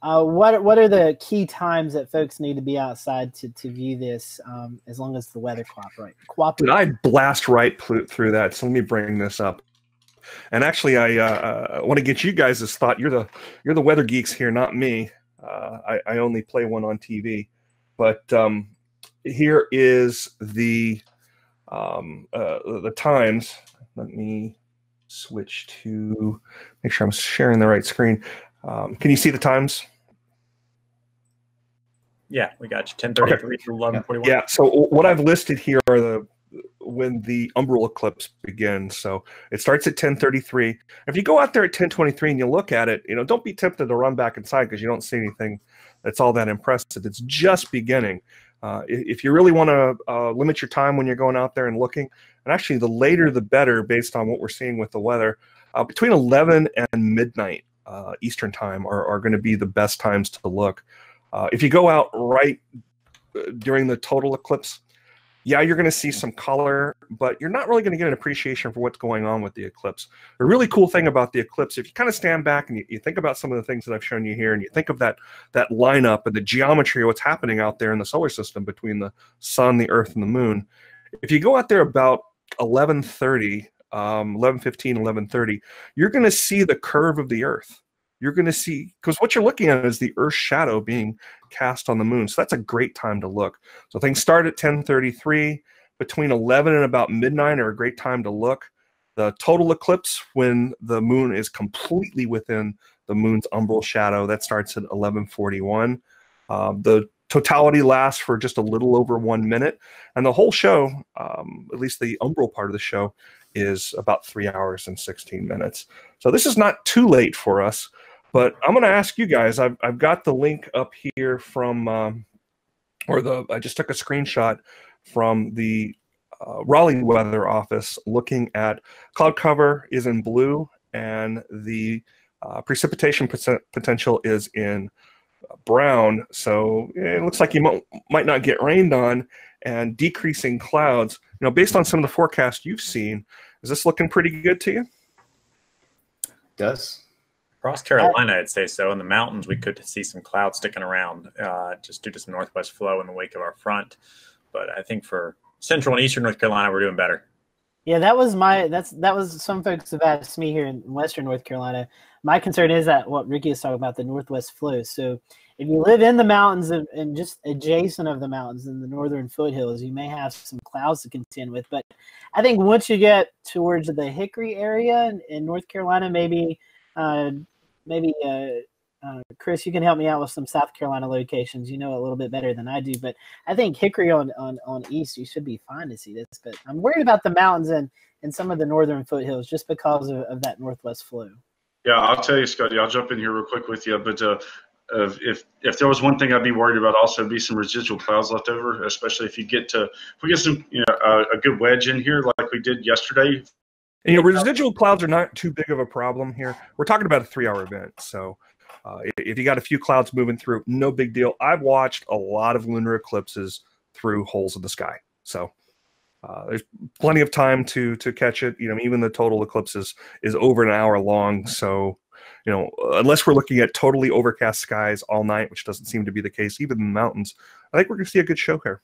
Uh, what what are the key times that folks need to be outside to, to view this? Um, as long as the weather cooperate. Did I blast right through that? So let me bring this up. And actually, I uh, uh want to get you guys' thought. You're the you're the weather geeks here, not me. Uh, I, I, only play one on TV, but um, here is the um, uh, the times. Let me switch to make sure I'm sharing the right screen. Um, can you see the times? Yeah, we got you. 1033 okay. through 1141. Yeah. So what I've listed here are the when the umbral eclipse begins. So it starts at 1033. If you go out there at 1023 and you look at it, you know, don't be tempted to run back inside because you don't see anything that's all that impressive. It's just beginning. Uh, if you really want to uh, limit your time when you're going out there and looking, and actually the later the better based on what we're seeing with the weather, uh, between 11 and midnight uh, Eastern time are, are going to be the best times to look. Uh, if you go out right uh, during the total eclipse, yeah, you're going to see some color, but you're not really going to get an appreciation for what's going on with the eclipse. A really cool thing about the eclipse, if you kind of stand back and you, you, think about some of the things that I've shown you here, and you think of that that lineup and the geometry of what's happening out there in the solar system between the sun, the Earth, and the Moon, if you go out there about 11:30, um, 11:15, 11:30, you're going to see the curve of the Earth you're going to see because what you're looking at is the Earth's shadow being cast on the moon. So that's a great time to look. So things start at 10:33. Between 11 and about midnight are a great time to look. The total eclipse, when the moon is completely within the moon's umbral shadow, that starts at 11:41. Um, the totality lasts for just a little over one minute, and the whole show, um, at least the umbral part of the show, is about three hours and 16 minutes. So this is not too late for us. But I'm going to ask you guys. I've I've got the link up here from, um, or the I just took a screenshot from the uh, Raleigh Weather Office looking at cloud cover is in blue and the uh, precipitation potential is in brown. So it looks like you might, might not get rained on and decreasing clouds. You know, based on some of the forecast you've seen, is this looking pretty good to you? It does. Across Carolina, I'd say so. In the mountains, we could see some clouds sticking around uh, just due to some northwest flow in the wake of our front. But I think for central and eastern North Carolina, we're doing better. Yeah, that was my that's that was some folks have asked me here in western North Carolina. My concern is that what Ricky is talking about the northwest flow. So if you live in the mountains and just adjacent of the mountains in the northern foothills, you may have some clouds to contend with. But I think once you get towards the Hickory area in, in North Carolina, maybe uh, maybe uh, uh, Chris, you can help me out with some South Carolina locations. You know a little bit better than I do, but I think Hickory on on on East, you should be fine to see this. But I'm worried about the mountains and and some of the northern foothills just because of, of that northwest flow. Yeah, I'll tell you, Scotty. I'll jump in here real quick with you, but. Uh, if if there was one thing I'd be worried about, also be some residual clouds left over, especially if you get to if we get some you know uh, a good wedge in here like we did yesterday and, you know, residual clouds are not too big of a problem here. We're talking about a three-hour event, so uh, if you got a few clouds moving through, no big deal. I've watched a lot of lunar eclipses through holes in the sky, so uh, there's plenty of time to to catch it. You know, even the total eclipse is, is over an hour long, so you know, unless we're looking at totally overcast skies all night, which doesn't seem to be the case, even in the mountains, I think we're going to see a good show here.